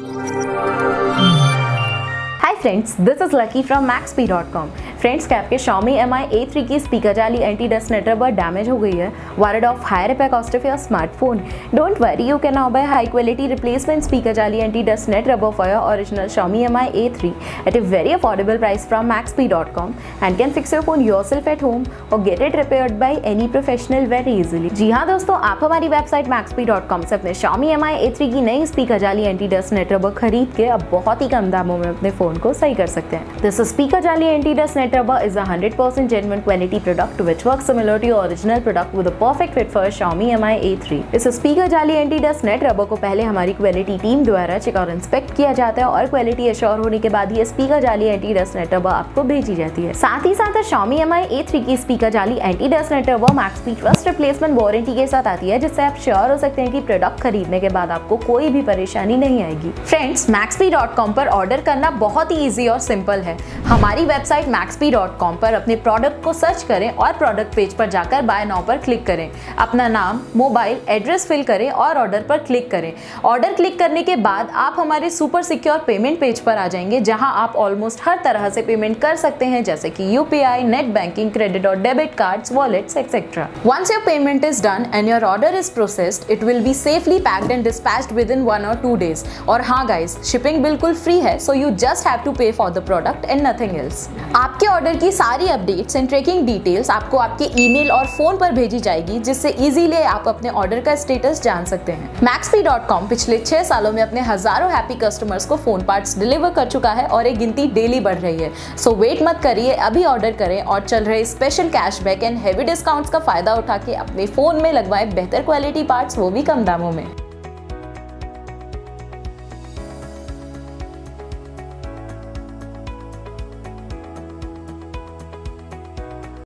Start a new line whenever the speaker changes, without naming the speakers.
Thank you. Friends this is Lucky from MaxP dot com friends cap के Xiaomi M I A three की speaker जाली anti dust नेटर पर damage हो गई है। Worried of higher pack cost of your smartphone don't worry you can now buy high quality replacement speaker jali anti dust net rubber for your original Xiaomi M I A three at a very affordable price from Max P dot com and can fix your phone yourself at home or get it repair by any professional very easily जी हाँ दोस्तों, आप हमारी website मैक्सपी dot com से अपने Xiaomi M I A three की नई speaker जाली anti dust net rubber खरीद के अब बहुत ही कम दामों में अपने फ़ोन को सही कर सकते हैं। स्पीकर जाली anti dust net rubber is a 100% genuine quality product which works similar to your original product with a perfect fit for Xiaomi Mi A3. इस स्पीकर जाली एंटी डस्ट नेट रबर को पहले हमारी क्वालिटी टीम द्वारा check और inspect किया जाता है और क्वालिटी एश्योर होने के बाद ये स्पीकर जाली एंटी डस्ट नेट रबर आपको भेजी जाती है। साथ ही साथ Xiaomi Mi A3 की स्पीकर जाली anti dust net rubber max speed trust replacement warranty के साथ आती है, जिससे आप श्योर हो सकते हैं कि प्रोडक्ट खरीदने के बाद आपको कोई भी परेशानी नहीं आएगी। फ्रेंड्स मैक्सपी पर ऑर्डर करना बहुत ही ईजी और सिंपल है। हमारी वेबसाइट मैक्सपी पर अपने प्रोडक्ट को सर्च करें और प्रोडक्ट पेज पर जाकर बाय नाउ पर क्लिक करें। अपना नाम मोबाइल एड्रेस फिल करें और ऑर्डर पर क्लिक करें। ऑर्डर क्लिक करने के बाद आप हमारे सुपर सिक्योर पेमेंट पेज पर आ जाएँगे, जहाँ आप ऑलमोस्ट हर तरह से पेमेंट कर सकते हैं, जैसे कि यूपीआई नेट बैंकिंग क्रेडिट और debit cards wallets etcetera once your payment is done and your order is processed it will be safely packed and dispatched within one or two days और हाँ guys shipping बिल्कुल free है so you just have to pay for the product and nothing else आपके order की सारी updates and tracking details आपको आपके email और फ़ोन पर भेजी जाएगी, जिससे इजीली आप अपने ऑर्डर का स्टेटस जान सकते हैं। Maxp.com पिछले छह सालों में अपने हज़ारों हैप्पी कस्टमर्स को फ़ोन पार्ट्स डिलीवर कर चुका है और एक गिनती डेली बढ़ रही है। सो so वेट मत करिए, अभी ऑर्डर करें और चल रहे special cashback and heavy discounts का फ़ायदा उठा के अपने फ़ोन में लगवाए बेहतर क्वालिटी पार्ट्स वो भी कम दामों में।